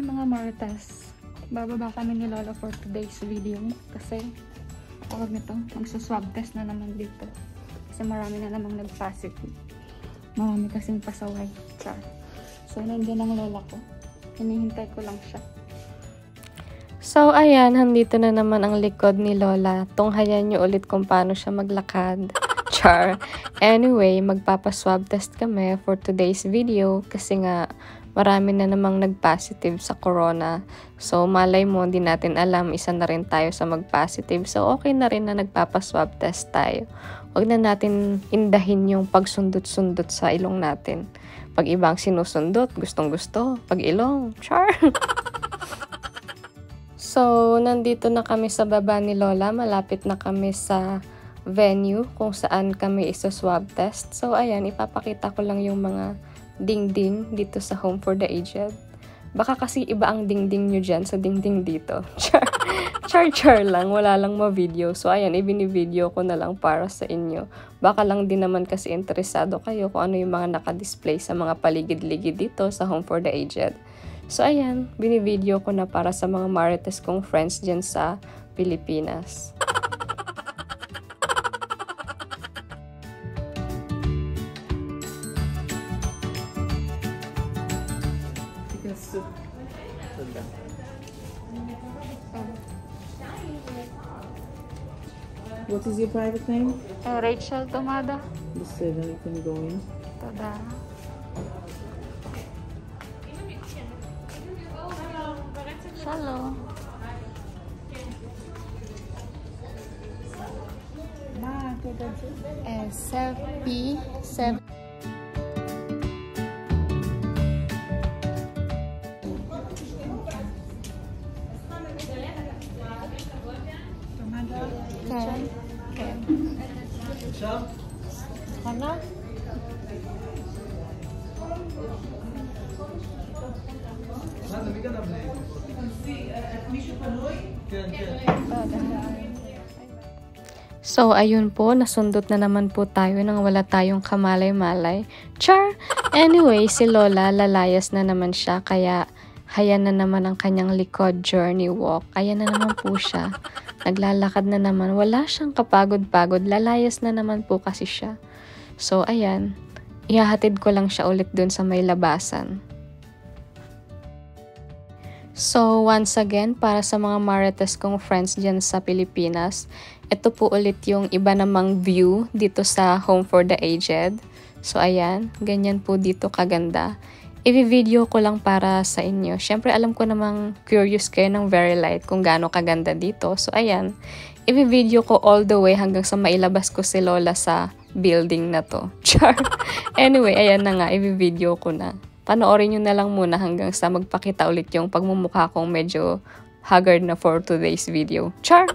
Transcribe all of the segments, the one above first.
mga Marites. Bababa kami ni Lola for today's video kasi tawag nito, magsuswab test na naman dito. Kasi marami na namang nag-positive. Marami kasing pasaway. Char. So, nandiyan ang lola ko. Hinihintay ko lang siya. So, ayan, handito na naman ang likod ni Lola. Tunghayan niyo ulit kung paano siya maglakad. Char. Anyway, magpapaswab test kami for today's video kasi nga marami na namang nag-positive sa corona. So, malay mo, hindi natin alam, isa na rin tayo sa mag-positive. So, okay na rin na nagpapaswab test tayo. Huwag na natin indahin yung pagsundot-sundot sa ilong natin. Pag ibang sinusundot, gustong-gusto. Pag ilong, char! so, nandito na kami sa baba ni Lola. Malapit na kami sa venue kung saan kami isa-swab test. So, ayan, ipapakita ko lang yung mga dingding dito sa Home for the Aged. Baka kasi iba ang dingding nyo dyan sa dingding dito. Char, char, lang. Wala lang ma-video. So, ayan, ibini-video ko na lang para sa inyo. Baka lang din naman kasi interesado kayo kung ano yung mga nakadisplay sa mga paligid-ligid dito sa Home for the Aged. So, ayan, bini-video ko na para sa mga Marites kong friends dyan sa Pilipinas. What is your private name? Uh, Rachel Tomada. בסדר, you can go in. תודה. Hello. מה, אתה 7P, 7 Ano? So, ayun po, nasundot na naman po tayo nang wala tayong kamalay-malay. Char! Anyway, si Lola, lalayas na naman siya, kaya hayan na naman ang kanyang likod journey walk. Ayan na naman po siya. Naglalakad na naman. Wala siyang kapagod-pagod. Lalayas na naman po kasi siya. So, ayan. Ihahatid ko lang siya ulit dun sa may labasan. So, once again, para sa mga Marites kong friends dyan sa Pilipinas, ito po ulit yung iba namang view dito sa Home for the Aged. So, ayan, ganyan po dito kaganda. I-video ko lang para sa inyo. Siyempre, alam ko namang curious kayo ng very light kung gaano kaganda dito. So, ayan, i-video ko all the way hanggang sa mailabas ko si Lola sa building na to. Char. anyway, ayan na nga, i-video ko na panoorin nyo na lang muna hanggang sa magpakita ulit yung pagmumukha kong medyo haggard na for today's video. Char!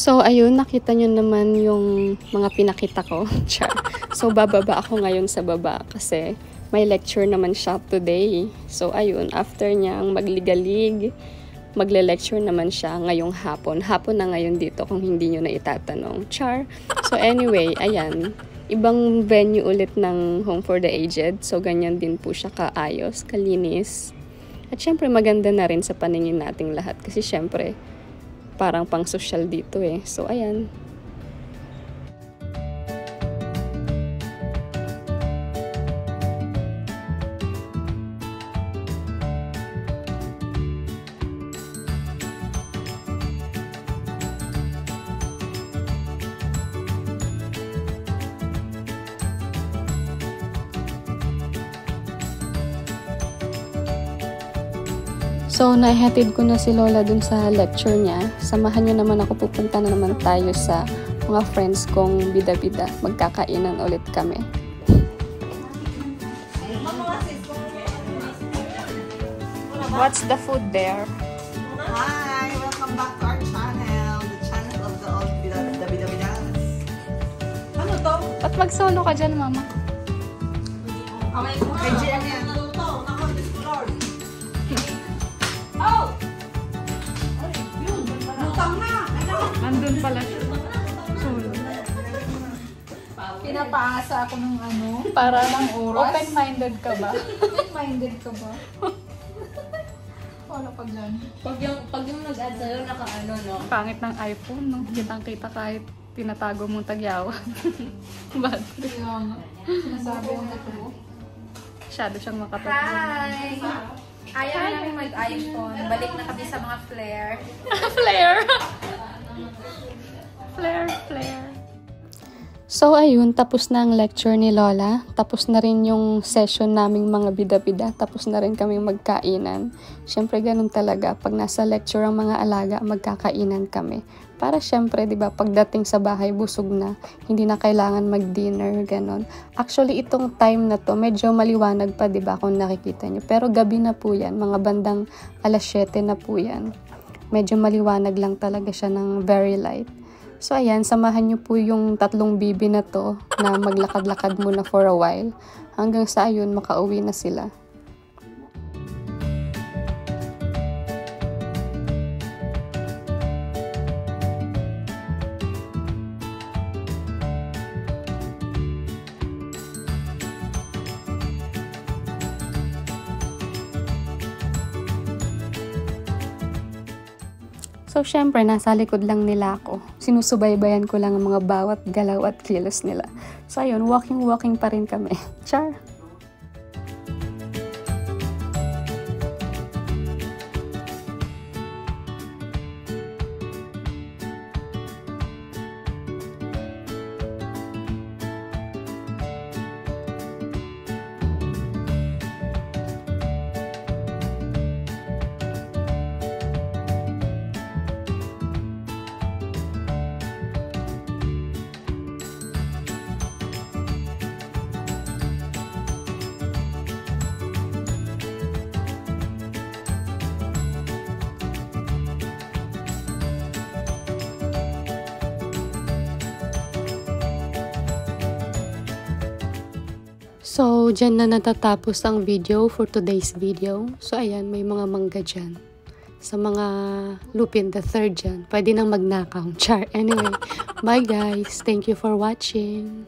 So, ayun, nakita nyo naman yung mga pinakita ko. So, bababa ako ngayon sa baba kasi may lecture naman siya today. So, ayun, after niyang magligalig, magle-lecture naman siya ngayong hapon. Hapon na ngayon dito kung hindi nyo na itatanong. Char. So, anyway, ayan. Ibang venue ulit ng Home for the Aged. So, ganyan din po siya kaayos, kalinis. At syempre, maganda na rin sa paningin nating lahat. Kasi syempre, parang pang social dito eh. So, ayan. So, naihatid ko na si Lola dun sa lecture niya. Samahan niyo naman ako, pupunta na naman tayo sa mga friends kong bida-bida. Magkakainan ulit kami. What's the food there? Hi, welcome back to our channel, the channel of the old Bida- the Bidabidas. Ano to? Ba't mag-solo ka dyan, mama? Kay GM yan. Nandun pala siya. Solo. Pinapaasa ako ng ano, Para ng oras. Open-minded ka ba? minded ka ba? Wala pa dyan. Pag yung, pag yung nag-add sa'yo, naka-ano, no? Pangit ng iPhone, no? Kitang kita kahit tinatago mong tagyawan. Bad trip. Kaya nga, sinasabi ko na to. Masyado siyang makatago. Hi! Ayaw na namin mag-iPhone. Balik na kami sa mga flare. flare! Flare, flare. So ayun, tapos na ang lecture ni Lola. Tapos na rin yung session naming mga bida-bida. Tapos na rin kami magkainan. Siyempre ganun talaga. Pag nasa lecture ang mga alaga, magkakainan kami. Para syempre, di ba, pagdating sa bahay, busog na. Hindi na kailangan mag-dinner, ganun. Actually, itong time na to, medyo maliwanag pa, di ba, kung nakikita nyo. Pero gabi na po yan. Mga bandang alas 7 na po yan. Medyo maliwanag lang talaga siya ng very light. So ayan, samahan niyo po yung tatlong bibi na to na maglakad-lakad muna for a while. Hanggang sa ayun, makauwi na sila. So, syempre, nasa likod lang nila ako. Sinusubaybayan ko lang ang mga bawat galaw at kilos nila. So, ayun, walking-walking pa rin kami. Char! So, dyan na natatapos ang video for today's video. So, ayan, may mga mangga dyan. Sa mga Lupin the Third dyan, pwede nang magnakaw. Char. Anyway, bye guys. Thank you for watching.